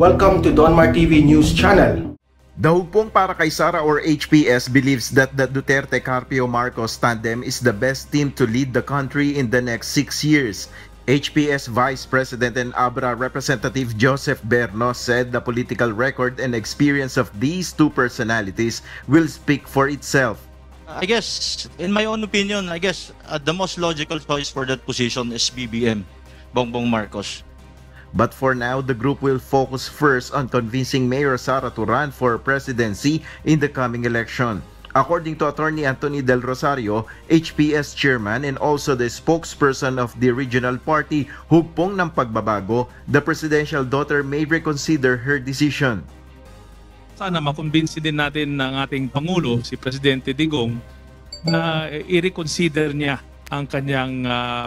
Welcome to Donmar TV News Channel. Dahugpong para kay Sara or HPS believes that the Duterte Carpio Marcos tandem is the best team to lead the country in the next six years. HPS Vice President and Abra Representative Joseph Berno said the political record and experience of these two personalities will speak for itself. I guess, in my own opinion, I guess uh, the most logical choice for that position is BBM, Bongbong Marcos. But for now, the group will focus first on convincing Mayor Sara to run for presidency in the coming election. According to Attorney Anthony Del Rosario, HPS chairman and also the spokesperson of the regional party, hugpong ng pagbabago, the presidential daughter may reconsider her decision. Sana makumbinsi din natin ng ating Pangulo, si Presidente Digong, na i-reconsider niya ang kanyang uh,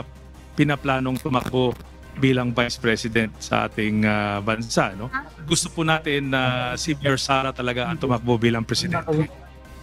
pinaplanong tumakbo bilang Vice President sa ating uh, bansa. No? Gusto po natin na uh, si Mayor Sara talaga ang tumakbo bilang Presidente.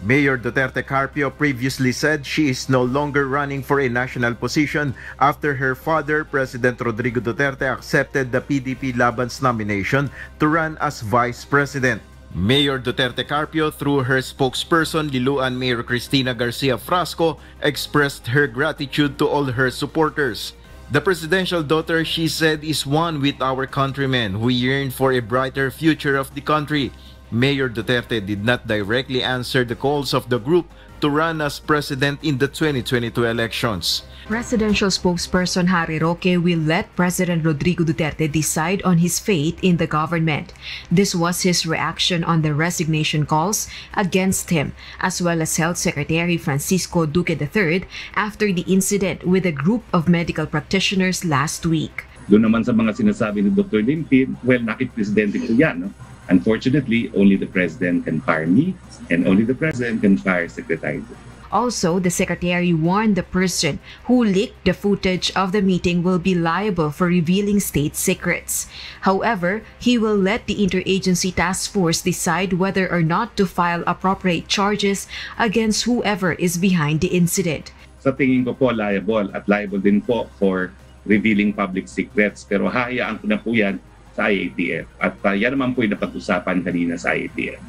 Mayor Duterte Carpio previously said she is no longer running for a national position after her father, President Rodrigo Duterte, accepted the PDP Laban's nomination to run as Vice President. Mayor Duterte Carpio, through her spokesperson Liluan Mayor Cristina Garcia Frasco, expressed her gratitude to all her supporters. The presidential daughter, she said, is one with our countrymen who yearn for a brighter future of the country. Mayor Duterte did not directly answer the calls of the group to run as president in the 2022 elections. Presidential spokesperson Harry Roque will let President Rodrigo Duterte decide on his fate in the government. This was his reaction on the resignation calls against him, as well as Health Secretary Francisco Duque III after the incident with a group of medical practitioners last week. Doon naman sa mga sinasabi ni Dr. Limpid, well, nakit-presidente ko yan. No? Unfortunately, only the president can fire me and only the president can fire Secretary. Also, the secretary warned the person who leaked the footage of the meeting will be liable for revealing state secrets. However, he will let the interagency task force decide whether or not to file appropriate charges against whoever is behind the incident. Sa tingin ko po liable at liable din po for revealing public secrets pero hayaan ko na po yan sa IATF. At uh, yan naman po yung napag-usapan kanina sa IATF.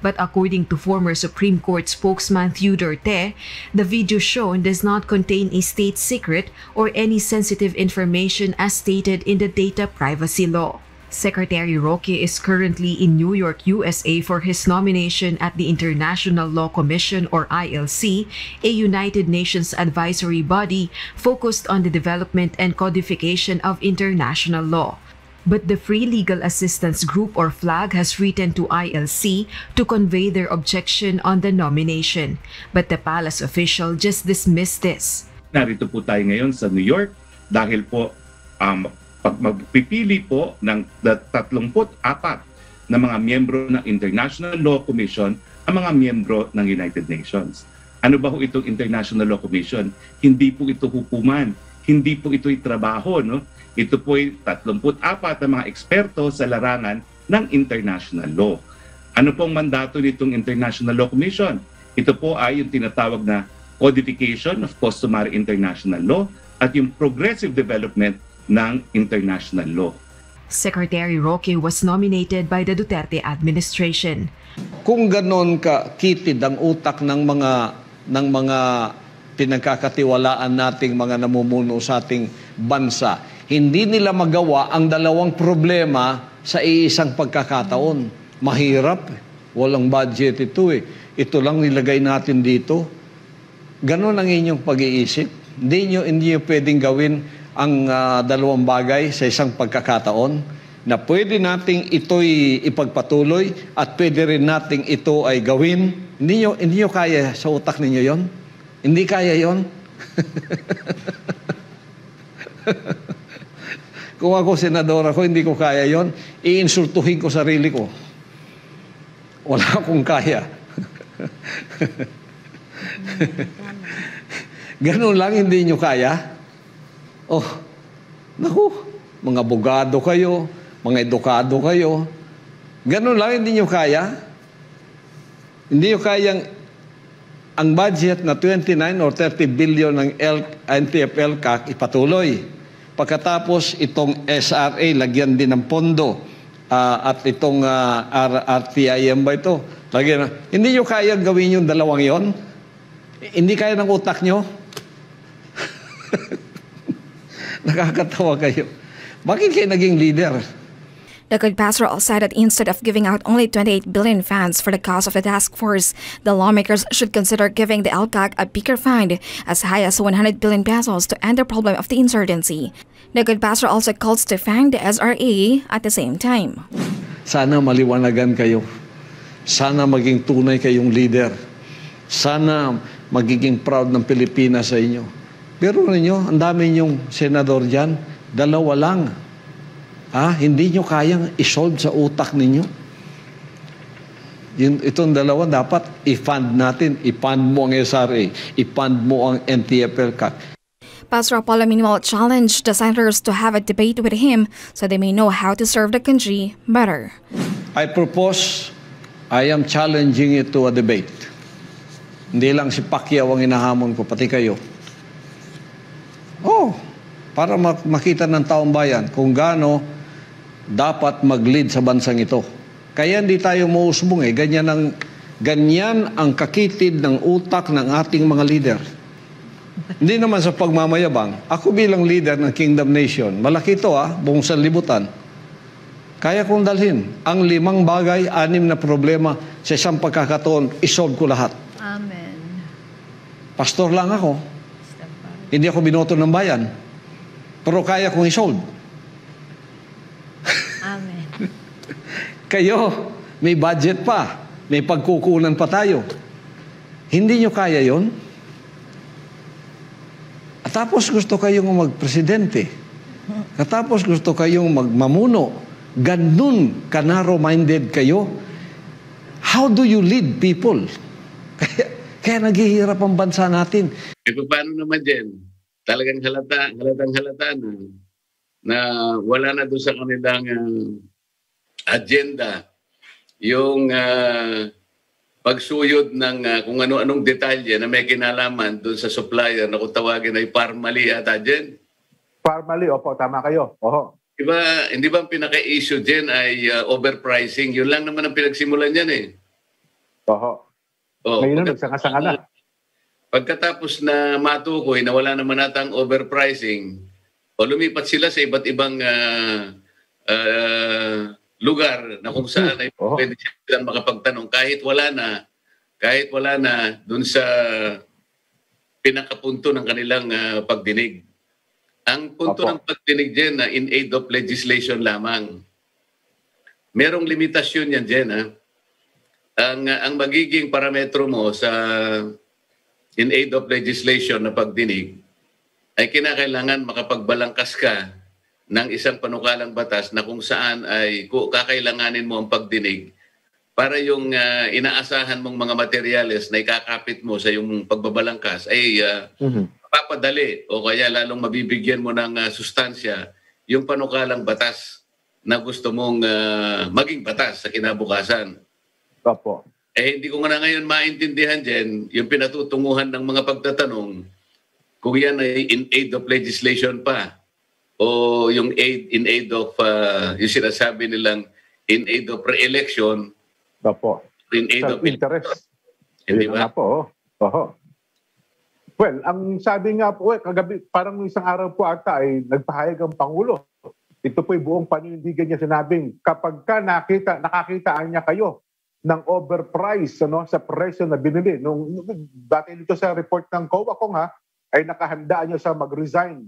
But according to former Supreme Court spokesman Theodore Te, the video shown does not contain a state secret or any sensitive information as stated in the data privacy law. Secretary Roque is currently in New York, USA for his nomination at the International Law Commission or ILC, a United Nations advisory body focused on the development and codification of international law. But the Free Legal Assistance Group or FLAG has written to ILC to convey their objection on the nomination. But the palace official just dismissed this. Narito po tayo ngayon sa New York dahil po um, pag magpipili po ng 34 na mga miyembro ng International Law Commission ang mga miyembro ng United Nations. Ano ba ho itong International Law Commission? Hindi po ito hukuman, hindi po ito trabaho, no? Ito po ay 34 na mga eksperto sa larangan ng international law. Ano pong mandato nitong International Law Commission? Ito po ay yung tinatawag na codification of customary international law at yung progressive development ng international law. Secretary Roque was nominated by the Duterte administration. Kung ganon ka kitid ang utak ng mga ng mga pinagkakatiwalaan nating mga namumuno sa ating bansa, hindi nila magawa ang dalawang problema sa iisang pagkakataon. Mahirap. Walang budget ito eh. Ito lang nilagay natin dito. Ganon ang inyong pag-iisip. Hindi nyo, hindi nyo pwedeng gawin ang uh, dalawang bagay sa isang pagkakataon na pwede nating ito'y ipagpatuloy at pwede rin nating ito ay gawin. Hindi nyo, hindi nyo kaya sa utak ninyo yon? Hindi kaya yon? Kung ako senador ako, hindi ko kaya yon. Iinsultuhin ko sarili ko. Wala akong kaya. Ganun lang, hindi nyo kaya? Oh, naku, mga abogado kayo, mga edukado kayo. Ganun lang, hindi nyo kaya? Hindi nyo kayang ang budget na 29 or 30 billion ng NTF-LCAC ipatuloy. Pagkatapos itong SRA, lagyan din ng pondo. ah, at itong ah, R- RTIM ba ito? Lagi na, hindi nyo kaya gawin yung dalawang yon? Hindi kaya ng utak nyo? Nakakatawa kayo. Bakit kayo naging leader? The good pastor also said that instead of giving out only 28 billion funds for the cost of the task force, the lawmakers should consider giving the LCAC a bigger fund as high as 100 billion pesos to end the problem of the insurgency. The good pastor also calls to fund the SRA at the same time. Sana maliwanagan kayo. Sana maging tunay kayong leader. Sana magiging proud ng Pilipinas sa inyo. Pero ninyo, ang dami niyong senador dyan, dalawa lang. Ha? Hindi nyo kayang isolve sa utak ninyo. Yun, itong dalawa dapat i-fund natin. I-fund mo ang SRA. I-fund mo ang NTFL-CAC. Pastor Apollo meanwhile challenged the senators to have a debate with him so they may know how to serve the country better. I propose, I am challenging it to a debate. Hindi lang si Pacquiao ang inahamon ko, pati kayo. Oh, para mak- makita ng taong bayan kung gaano dapat mag-lead sa bansang ito. Kaya hindi tayo mausbong eh. Ganyan ang, ganyan ang kakitid ng utak ng ating mga leader. Hindi naman sa pagmamayabang. Ako bilang leader ng Kingdom Nation, malaki ito ah, buong sanlibutan. Kaya kong dalhin ang limang bagay, anim na problema sa isang pagkakataon, isolve ko lahat. Amen. Pastor lang ako. Hindi ako binoto ng bayan. Pero kaya kong isolve. Amen. Kayo, may budget pa. May pagkukunan pa tayo. Hindi nyo kaya yon? At tapos gusto kayong magpresidente. Katapos gusto kayong magmamuno. Ganun kanaro-minded kayo. How do you lead people? Kaya, kaya naghihirap ang bansa natin. E paano naman din? Talagang halata, halatang halata na, na wala na doon sa kanilang ah, agenda yung ah, pagsuyod ng ah, kung ano-anong detalye na may kinalaman doon sa supplier na kung tawagin ay parmali at agent. Formally, opo, tama kayo. Oho. Diba, hindi ba ang pinaka-issue dyan ay ah, overpricing? Yun lang naman ang pinagsimulan yan eh. Oho. Oh, Ngayon na, pagka- nagsanga-sanga na. Pagkatapos na matukoy na wala naman natang overpricing, o lumipat sila sa iba't ibang ah, ah, lugar na kung saan ay Oo. pwede silang makapagtanong kahit wala na, kahit wala na dun sa pinakapunto ng kanilang ah, pagdinig. Ang punto Opo. ng pagdinig dyan na in aid of legislation lamang. Merong limitasyon yan dyan. Ha? Ang, ang magiging parametro mo sa in aid of legislation na pagdinig ay kinakailangan makapagbalangkas ka ng isang panukalang batas na kung saan ay kakailanganin mo ang pagdinig para yung ah, inaasahan mong mga materyales na ikakapit mo sa yung pagbabalangkas ay ah, Mhm. papadali o kaya lalong mabibigyan mo ng ah, sustansya yung panukalang batas na gusto mong ah, maging batas sa kinabukasan. Opo. Eh hindi ko na ngayon maintindihan din yung pinatutunguhan ng mga pagtatanong kung yan ay in aid of legislation pa o yung aid in aid of uh, yung sinasabi nilang in aid of re-election Opo. in aid of Self-interest. Hindi Yun ba? po. oh. Oho. Well, ang sabi nga po, eh, kagabi, parang isang araw po ata ay nagpahayag ang Pangulo. Ito po yung buong panindigan niya sinabing, kapag ka nakita, nakakakitaan niya kayo ng overprice ano, sa presyo na binili. Nung, dati dito sa report ng COA ko nga, ay nakahanda niya sa mag-resign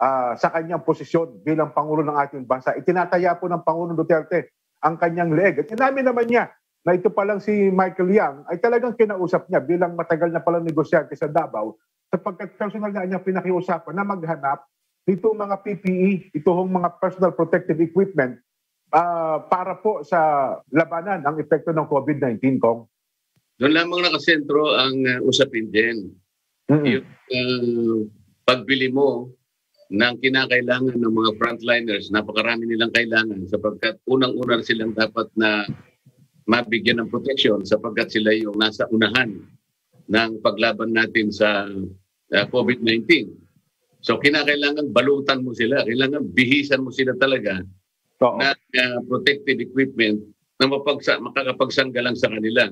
ah, sa kanyang posisyon bilang Pangulo ng ating bansa. Itinataya po ng Pangulong Duterte ang kanyang leg. At inamin naman niya na ito palang si Michael Yang ay talagang kinausap niya bilang matagal na palang negosyante sa Davao sapagkat personal na niya pinakiusapan na maghanap nito mga PPE, itong mga personal protective equipment ah, para po sa labanan ang epekto ng COVID-19, Kong. Doon lamang nakasentro ang uh, usapin din. Mm-mm. Yung uh, pagbili mo ng kinakailangan ng mga frontliners, napakarami nilang kailangan sapagkat unang-unang silang dapat na mabigyan ng protection sapagkat sila yung nasa unahan ng paglaban natin sa uh, COVID-19. So kinakailangan balutan mo sila, kailangan bihisan mo sila talaga Oo. na uh, protective equipment na mapagsa, makakapagsanggalang sa kanila.